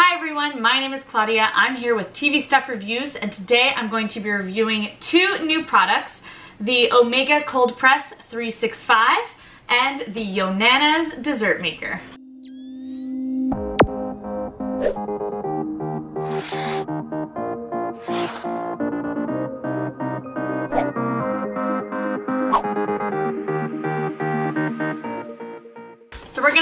Hi everyone, my name is Claudia. I'm here with TV Stuff Reviews and today I'm going to be reviewing two new products, the Omega Cold Press 365 and the Yonanas Dessert Maker.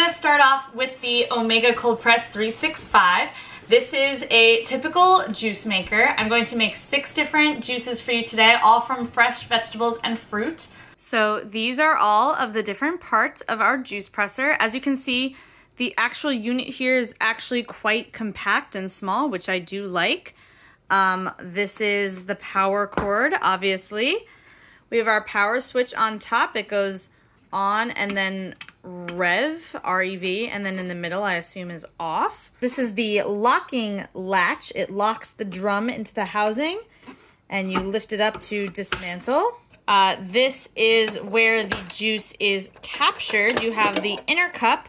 Gonna start off with the Omega Cold Press 365. This is a typical juice maker. I'm going to make six different juices for you today, all from fresh vegetables and fruit. So these are all of the different parts of our juice presser. As you can see, the actual unit here is actually quite compact and small, which I do like. Um, this is the power cord, obviously. We have our power switch on top. It goes on and then rev, R-E-V, and then in the middle I assume is off. This is the locking latch. It locks the drum into the housing and you lift it up to dismantle. Uh, this is where the juice is captured. You have the inner cup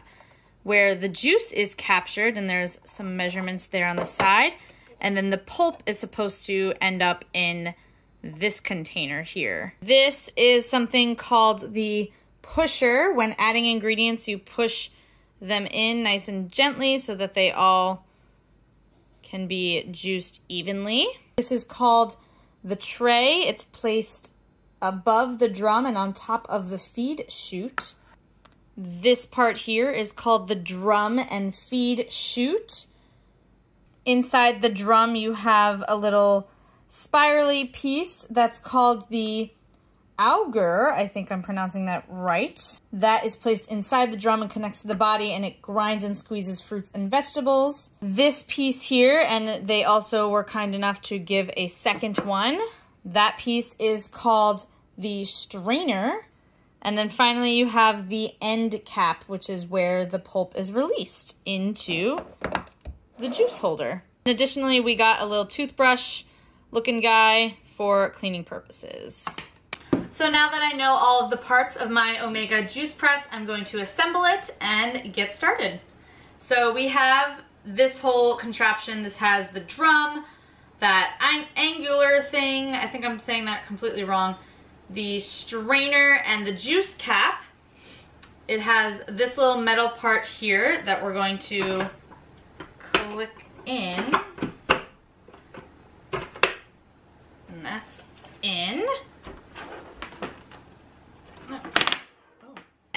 where the juice is captured and there's some measurements there on the side. And then the pulp is supposed to end up in this container here. This is something called the pusher. When adding ingredients, you push them in nice and gently so that they all can be juiced evenly. This is called the tray. It's placed above the drum and on top of the feed chute. This part here is called the drum and feed chute. Inside the drum, you have a little spirally piece that's called the auger, I think I'm pronouncing that right. That is placed inside the drum and connects to the body and it grinds and squeezes fruits and vegetables. This piece here, and they also were kind enough to give a second one. That piece is called the strainer. And then finally you have the end cap, which is where the pulp is released into the juice holder. And additionally, we got a little toothbrush looking guy for cleaning purposes. So now that I know all of the parts of my Omega juice press, I'm going to assemble it and get started. So we have this whole contraption. This has the drum, that angular thing. I think I'm saying that completely wrong. The strainer and the juice cap. It has this little metal part here that we're going to click in. And that's in.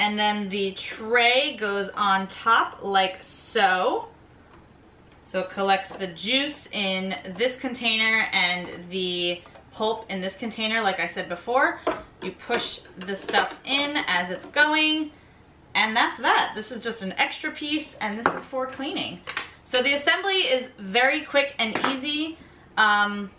And then the tray goes on top like so. So it collects the juice in this container and the pulp in this container, like I said before. You push the stuff in as it's going, and that's that. This is just an extra piece, and this is for cleaning. So the assembly is very quick and easy. Um,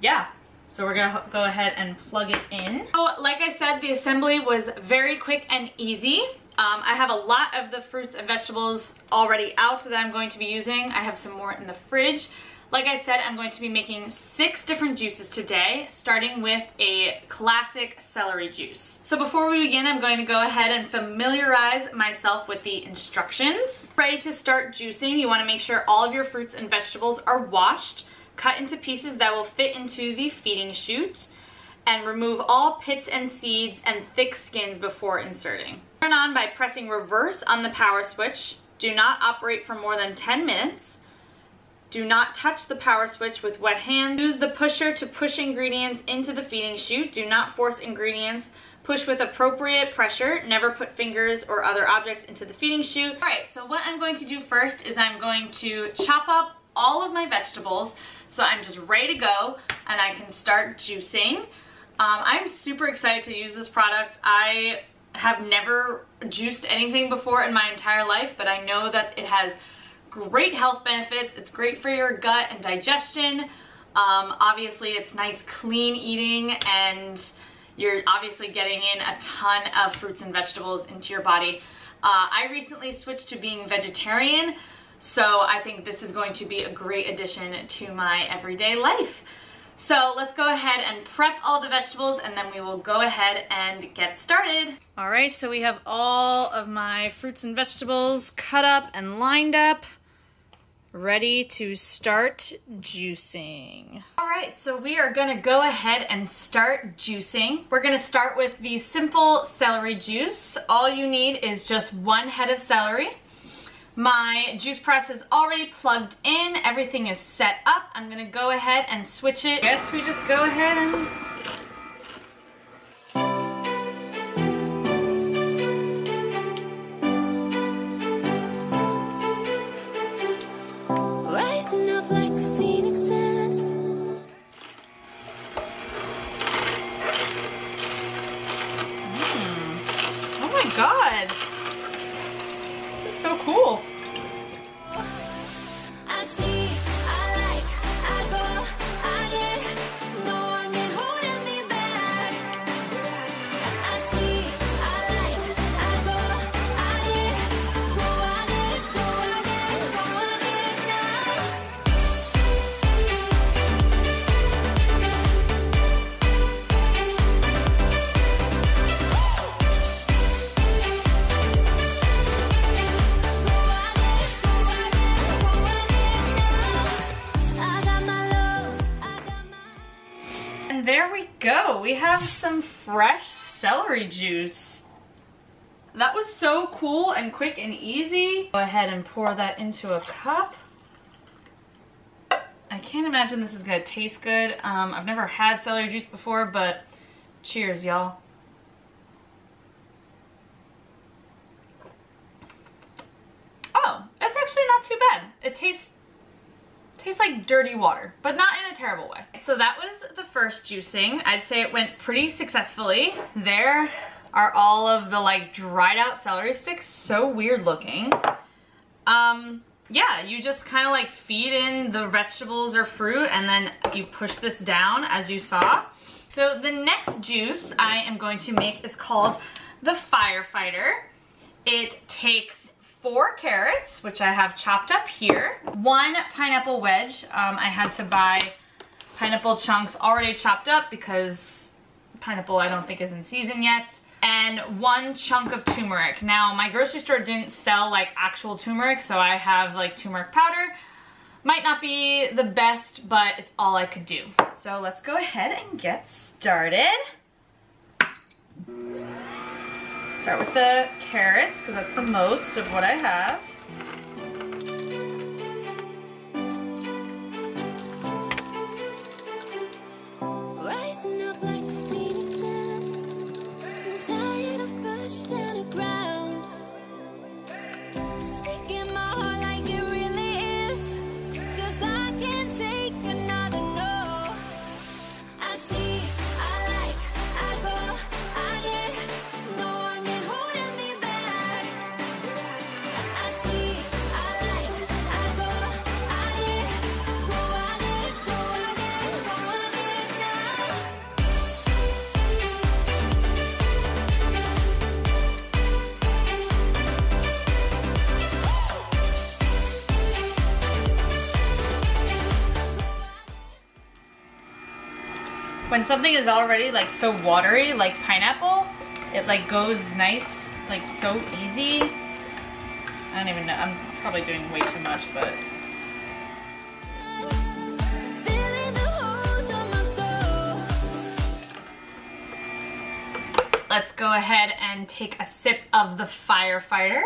yeah, so we're gonna go ahead and plug it in. So like I said, the assembly was very quick and easy. Um, I have a lot of the fruits and vegetables already out that I'm going to be using. I have some more in the fridge. Like I said, I'm going to be making six different juices today, starting with a classic celery juice. So before we begin, I'm going to go ahead and familiarize myself with the instructions. Ready to start juicing, you wanna make sure all of your fruits and vegetables are washed cut into pieces that will fit into the feeding chute, and remove all pits and seeds and thick skins before inserting. Turn on by pressing reverse on the power switch. Do not operate for more than 10 minutes. Do not touch the power switch with wet hands. Use the pusher to push ingredients into the feeding chute. Do not force ingredients. Push with appropriate pressure. Never put fingers or other objects into the feeding chute. All right, so what I'm going to do first is I'm going to chop up all of my vegetables. So I'm just ready to go and I can start juicing. Um, I'm super excited to use this product. I have never juiced anything before in my entire life, but I know that it has great health benefits. It's great for your gut and digestion. Um, obviously, it's nice, clean eating, and you're obviously getting in a ton of fruits and vegetables into your body. Uh, I recently switched to being vegetarian, so I think this is going to be a great addition to my everyday life. So let's go ahead and prep all the vegetables and then we will go ahead and get started. All right, so we have all of my fruits and vegetables cut up and lined up, ready to start juicing. All right, so we are gonna go ahead and start juicing. We're gonna start with the simple celery juice. All you need is just one head of celery. My juice press is already plugged in. Everything is set up. I'm gonna go ahead and switch it. Guess we just go ahead and there we go. We have some fresh celery juice. That was so cool and quick and easy. Go ahead and pour that into a cup. I can't imagine this is gonna taste good. Um, I've never had celery juice before, but cheers, y'all. Oh, it's actually not too bad. It tastes tastes like dirty water, but not in a terrible way. So that was the first juicing. I'd say it went pretty successfully. There are all of the like dried out celery sticks, so weird looking. Um, yeah, you just kind of like feed in the vegetables or fruit and then you push this down as you saw. So the next juice I am going to make is called the Firefighter. It takes four carrots, which I have chopped up here, one pineapple wedge. Um, I had to buy pineapple chunks already chopped up because pineapple I don't think is in season yet, and one chunk of turmeric. Now, my grocery store didn't sell like actual turmeric, so I have like turmeric powder. Might not be the best, but it's all I could do. So let's go ahead and get started. Start with the carrots because that's the most of what I have. When something is already like so watery, like pineapple, it like goes nice, like so easy. I don't even know, I'm probably doing way too much, but. Let's go ahead and take a sip of the Firefighter.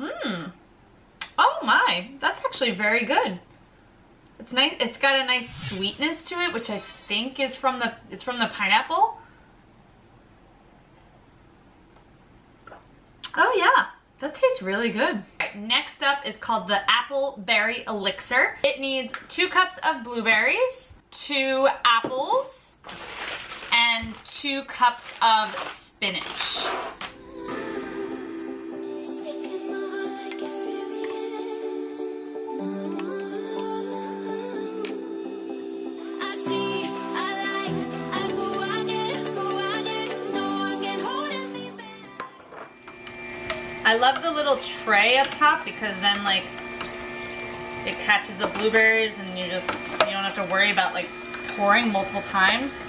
Mmm. Oh my, that's actually very good. It's nice. It's got a nice sweetness to it, which I think is from the it's from the pineapple. Oh yeah, that tastes really good. Right, next up is called the apple berry elixir. It needs two cups of blueberries, two apples, and two cups of spinach. I love the little tray up top because then like it catches the blueberries and you just, you don't have to worry about like pouring multiple times.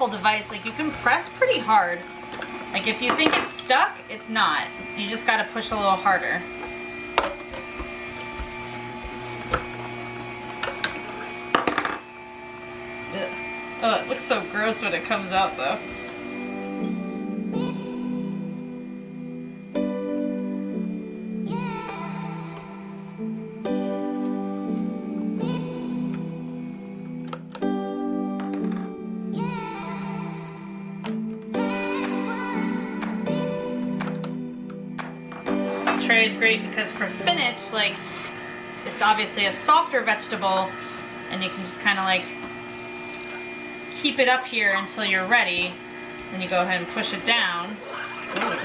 Powerful device. Like you can press pretty hard. Like if you think it's stuck, it's not. You just gotta push a little harder. Ugh. Oh, it looks so gross when it comes out though. Is great because for spinach, like, it's obviously a softer vegetable and you can just kind of like keep it up here until you're ready. Then you go ahead and push it down. Ooh.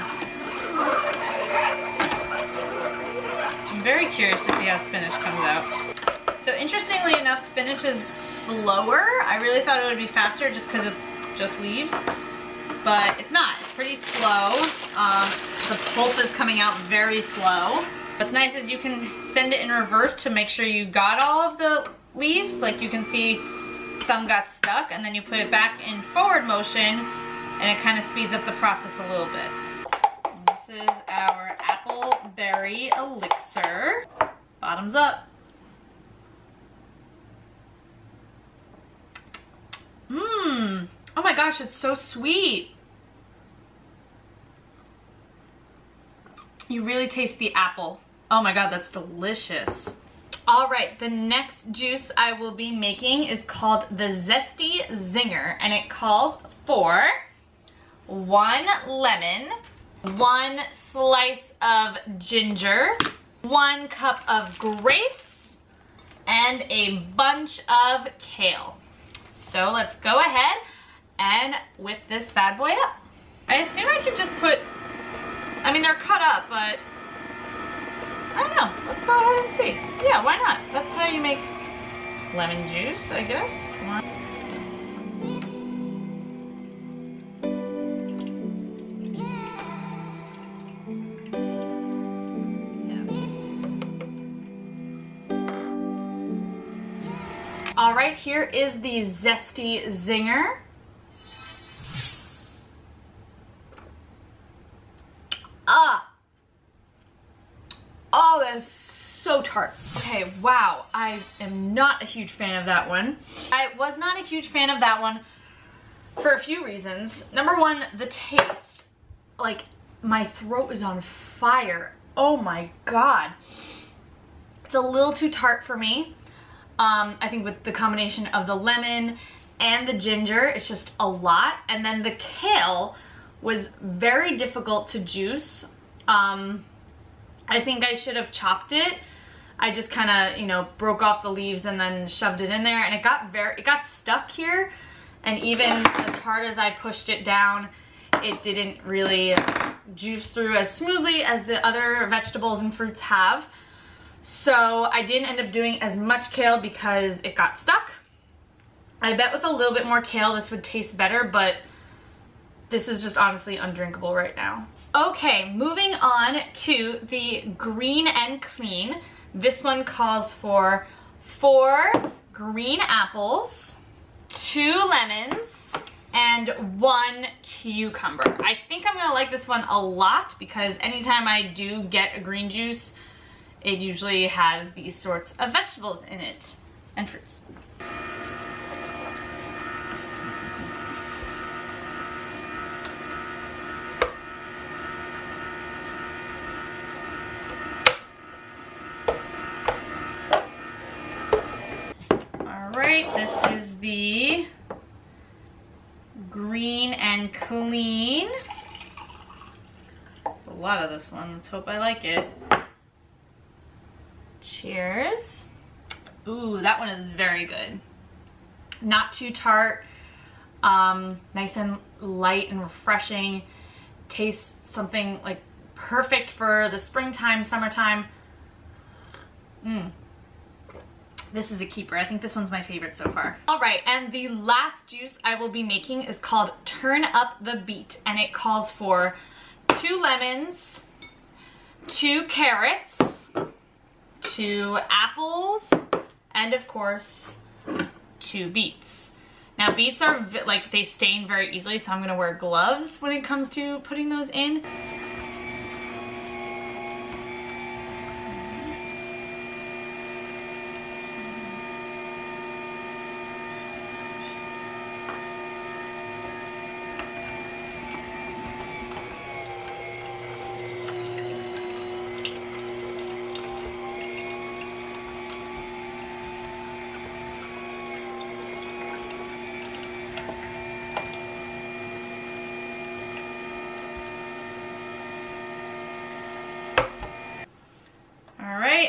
I'm very curious to see how spinach comes out. So interestingly enough, spinach is slower. I really thought it would be faster just because it's just leaves but it's not. It's pretty slow. Um, the pulp is coming out very slow. What's nice is you can send it in reverse to make sure you got all of the leaves. Like you can see some got stuck and then you put it back in forward motion and it kind of speeds up the process a little bit. This is our apple berry elixir. Bottoms up. Mmm. Oh my gosh, it's so sweet. You really taste the apple. Oh my god, that's delicious. All right, the next juice I will be making is called the Zesty Zinger, and it calls for one lemon, one slice of ginger, one cup of grapes, and a bunch of kale. So let's go ahead and whip this bad boy up. I assume I can just put I mean, they're cut up, but I don't know. Let's go ahead and see. Yeah, why not? That's how you make lemon juice, I guess. All right, here is the Zesty Zinger. I am not a huge fan of that one. I was not a huge fan of that one for a few reasons. Number one, the taste. Like, my throat is on fire. Oh my god. It's a little too tart for me. Um, I think with the combination of the lemon and the ginger, it's just a lot. And then the kale, was very difficult to juice. Um, I think I should have chopped it. I just kind of, you know, broke off the leaves and then shoved it in there and it got very, it got stuck here. And even as hard as I pushed it down, it didn't really juice through as smoothly as the other vegetables and fruits have. So I didn't end up doing as much kale because it got stuck. I bet with a little bit more kale this would taste better, but this is just honestly undrinkable right now. Okay, moving on to the green and clean. This one calls for four green apples, two lemons, and one cucumber. I think I'm gonna like this one a lot because anytime I do get a green juice, it usually has these sorts of vegetables in it and fruits. right, this is the green and clean. a lot of this one. Let's hope I like it. Cheers. Ooh, that one is very good. Not too tart. Um, nice and light and refreshing. Tastes something like perfect for the springtime, summertime. Mmm. This is a keeper. I think this one's my favorite so far. All right, and the last juice I will be making is called Turn Up the Beet, and it calls for two lemons, two carrots, two apples, and of course, two beets. Now beets are like, they stain very easily, so I'm gonna wear gloves when it comes to putting those in.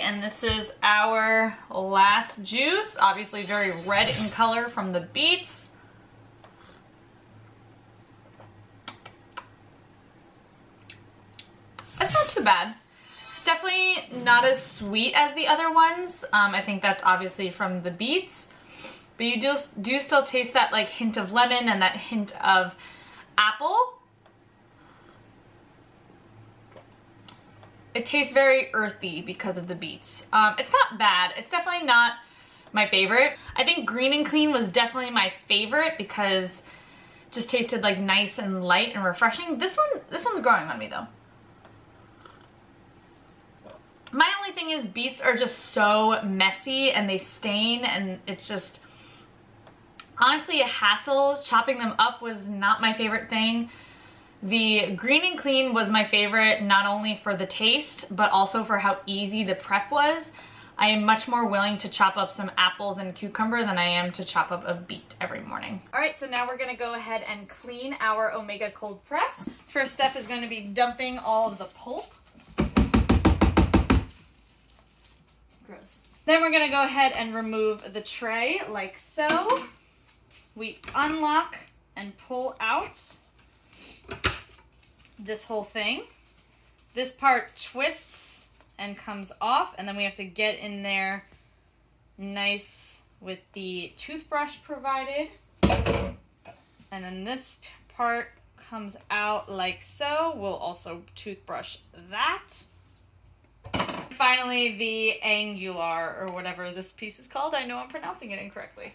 and this is our last juice. Obviously very red in color from the beets. It's not too bad. It's definitely not as sweet as the other ones. Um, I think that's obviously from the beets. But you do, do still taste that like hint of lemon and that hint of apple. It tastes very earthy because of the beets. Um, it's not bad. It's definitely not my favorite. I think Green and Clean was definitely my favorite because just tasted like nice and light and refreshing. This one, this one's growing on me though. My only thing is beets are just so messy and they stain and it's just honestly a hassle. Chopping them up was not my favorite thing. The Green and Clean was my favorite not only for the taste, but also for how easy the prep was. I am much more willing to chop up some apples and cucumber than I am to chop up a beet every morning. All right, so now we're gonna go ahead and clean our Omega cold press. First step is gonna be dumping all of the pulp. Gross. Then we're gonna go ahead and remove the tray like so. We unlock and pull out this whole thing. This part twists and comes off, and then we have to get in there nice with the toothbrush provided. And then this part comes out like so. We'll also toothbrush that. Finally, the angular, or whatever this piece is called. I know I'm pronouncing it incorrectly.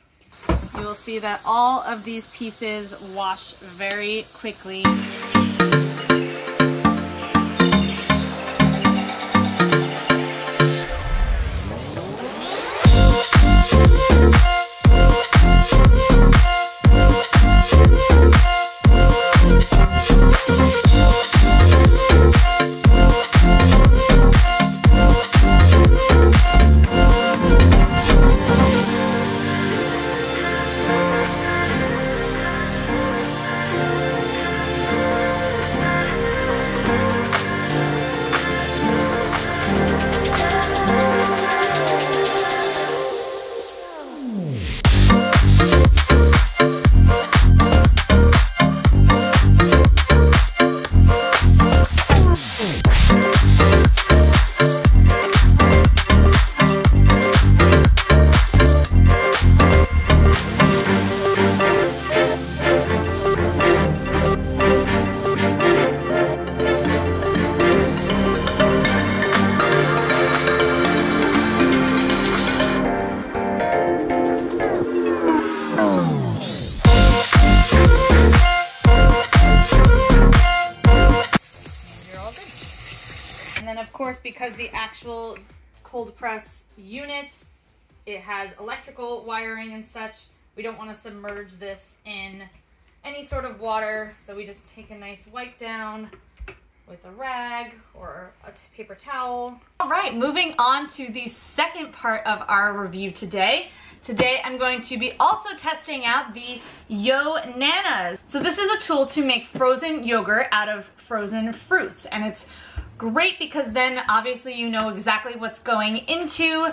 You will see that all of these pieces wash very quickly. Actual cold press unit, it has electrical wiring and such, we don't want to submerge this in any sort of water. So we just take a nice wipe down with a rag or a paper towel. All right, moving on to the second part of our review today. Today I'm going to be also testing out the Yo Nanas. So this is a tool to make frozen yogurt out of frozen fruits and it's great because then obviously you know exactly what's going into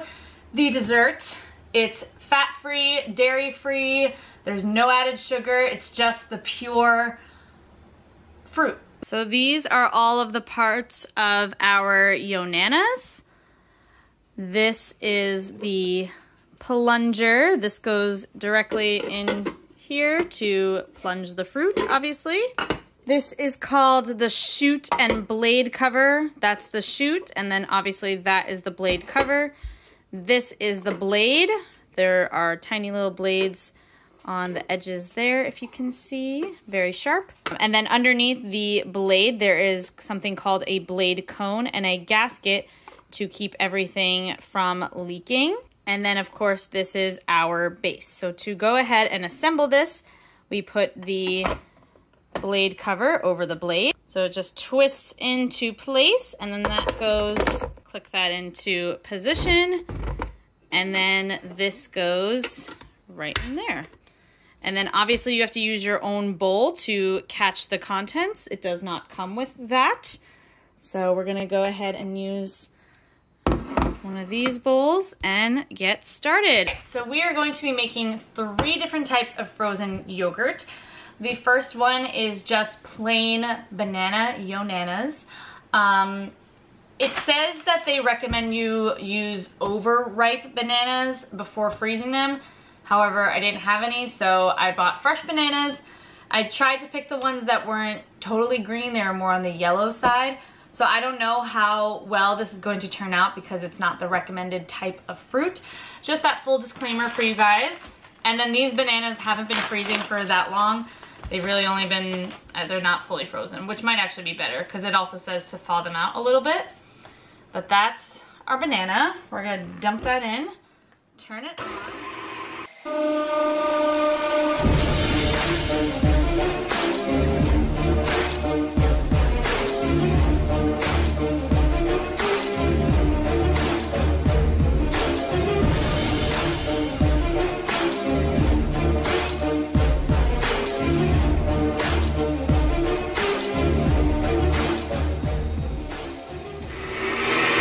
the dessert. It's fat-free, dairy-free, there's no added sugar, it's just the pure fruit. So these are all of the parts of our Yonanas. This is the plunger. This goes directly in here to plunge the fruit, obviously. This is called the chute and blade cover. That's the chute, and then obviously that is the blade cover. This is the blade. There are tiny little blades on the edges there, if you can see, very sharp. And then underneath the blade, there is something called a blade cone and a gasket to keep everything from leaking. And then of course, this is our base. So to go ahead and assemble this, we put the blade cover over the blade. So it just twists into place and then that goes, click that into position. And then this goes right in there. And then obviously you have to use your own bowl to catch the contents. It does not come with that. So we're gonna go ahead and use one of these bowls and get started. So we are going to be making three different types of frozen yogurt. The first one is just plain banana Yonanas. Um, it says that they recommend you use overripe bananas before freezing them. However, I didn't have any, so I bought fresh bananas. I tried to pick the ones that weren't totally green. They were more on the yellow side. So I don't know how well this is going to turn out because it's not the recommended type of fruit. Just that full disclaimer for you guys. And then these bananas haven't been freezing for that long. They've really only been, uh, they're not fully frozen, which might actually be better because it also says to thaw them out a little bit. But that's our banana. We're gonna dump that in, turn it on.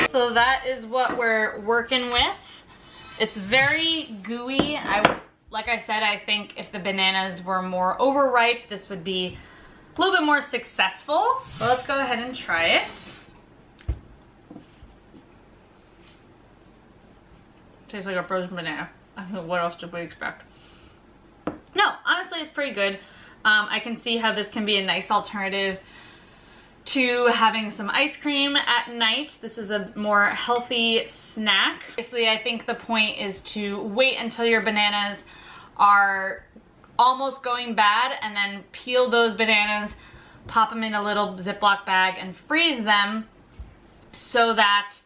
So that is what we're working with. It's very gooey. I, like I said, I think if the bananas were more overripe, this would be a little bit more successful. Well, let's go ahead and try it. Tastes like a frozen banana. I mean, what else did we expect? No, honestly, it's pretty good. Um, I can see how this can be a nice alternative to having some ice cream at night. This is a more healthy snack. Obviously, I think the point is to wait until your bananas are almost going bad and then peel those bananas, pop them in a little Ziploc bag and freeze them so that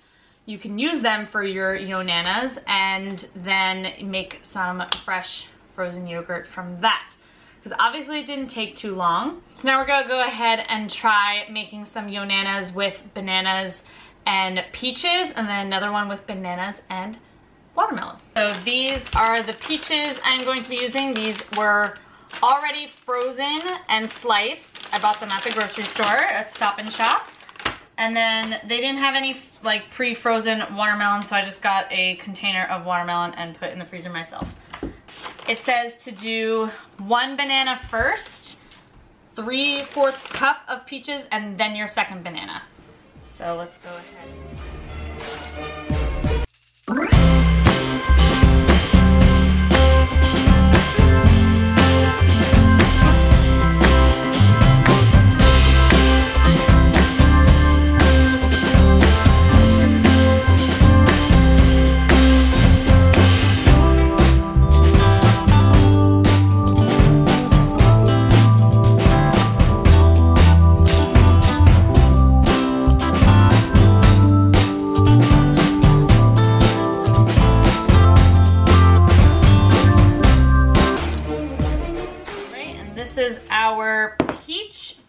you can use them for your Yonanas and then make some fresh frozen yogurt from that because obviously it didn't take too long. So now we're gonna go ahead and try making some Yonanas with bananas and peaches and then another one with bananas and watermelon. So these are the peaches I'm going to be using. These were already frozen and sliced. I bought them at the grocery store at Stop and Shop. And then they didn't have any like pre-frozen watermelon, so I just got a container of watermelon and put in the freezer myself. It says to do one banana first, three fourths cup of peaches, and then your second banana. So let's go ahead.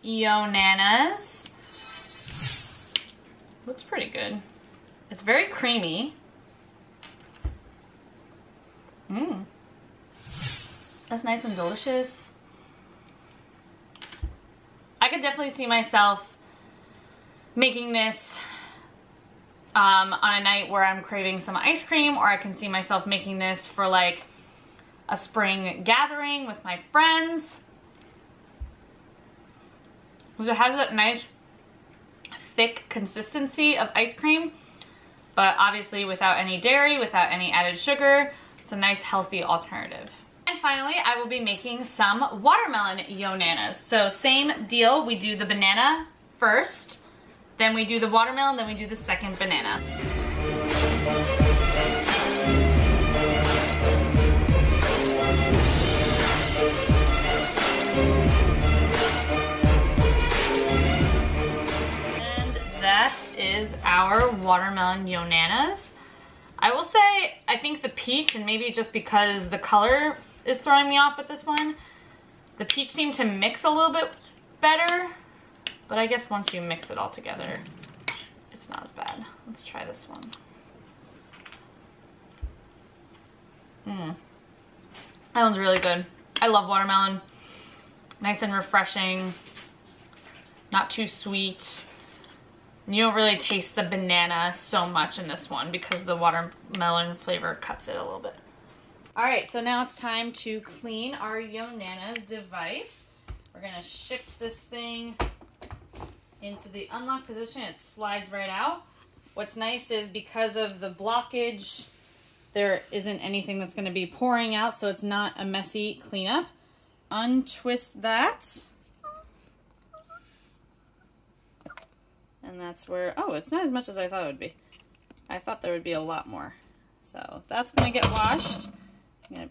Yonanas. Looks pretty good. It's very creamy. Mmm. That's nice and delicious. I could definitely see myself making this um, on a night where I'm craving some ice cream or I can see myself making this for like a spring gathering with my friends. Because it has that nice thick consistency of ice cream, but obviously without any dairy, without any added sugar. It's a nice healthy alternative. And finally, I will be making some watermelon yonanas. So same deal, we do the banana first, then we do the watermelon, then we do the second banana. Watermelon Yonanas. I will say, I think the peach, and maybe just because the color is throwing me off with this one, the peach seemed to mix a little bit better, but I guess once you mix it all together, it's not as bad. Let's try this one. Mmm. That one's really good. I love watermelon. Nice and refreshing. Not too sweet. You don't really taste the banana so much in this one because the watermelon flavor cuts it a little bit. All right, so now it's time to clean our Yonanas device. We're gonna shift this thing into the unlock position. It slides right out. What's nice is because of the blockage, there isn't anything that's gonna be pouring out, so it's not a messy cleanup. Untwist that. That's where, oh, it's not as much as I thought it would be. I thought there would be a lot more. So that's gonna get washed. I'm gonna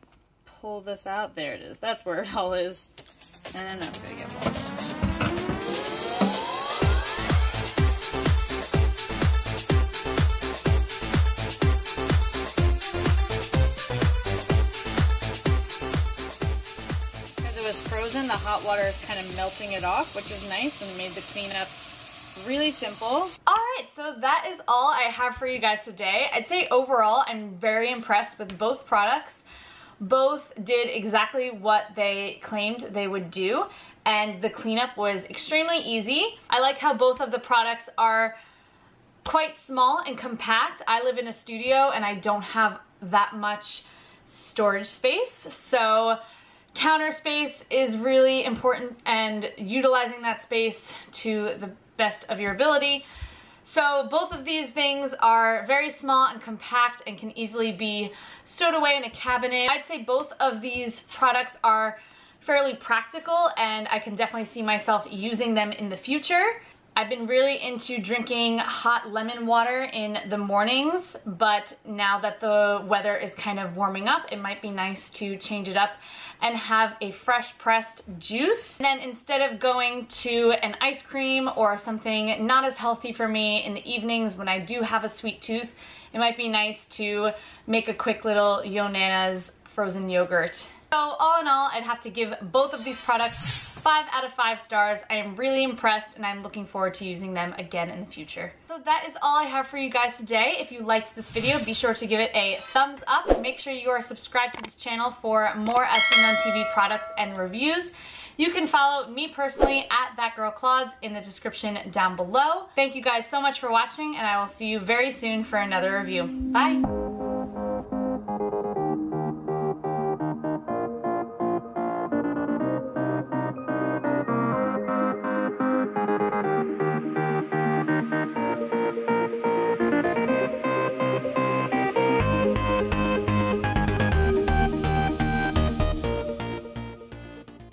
pull this out. There it is. That's where it all is. And then that's gonna get washed. Because it was frozen, the hot water is kind of melting it off, which is nice and made the cleanup really simple. All right, so that is all I have for you guys today. I'd say overall, I'm very impressed with both products. Both did exactly what they claimed they would do, and the cleanup was extremely easy. I like how both of the products are quite small and compact. I live in a studio and I don't have that much storage space, so counter space is really important and utilizing that space to the best of your ability. So both of these things are very small and compact and can easily be stowed away in a cabinet. I'd say both of these products are fairly practical and I can definitely see myself using them in the future. I've been really into drinking hot lemon water in the mornings, but now that the weather is kind of warming up, it might be nice to change it up and have a fresh pressed juice. And then instead of going to an ice cream or something not as healthy for me in the evenings when I do have a sweet tooth, it might be nice to make a quick little Yonanas frozen yogurt so all in all, I'd have to give both of these products five out of five stars. I am really impressed and I'm looking forward to using them again in the future. So that is all I have for you guys today. If you liked this video, be sure to give it a thumbs up. Make sure you are subscribed to this channel for more As Seen on TV products and reviews. You can follow me personally at That Girl Claudes in the description down below. Thank you guys so much for watching and I will see you very soon for another review. Bye!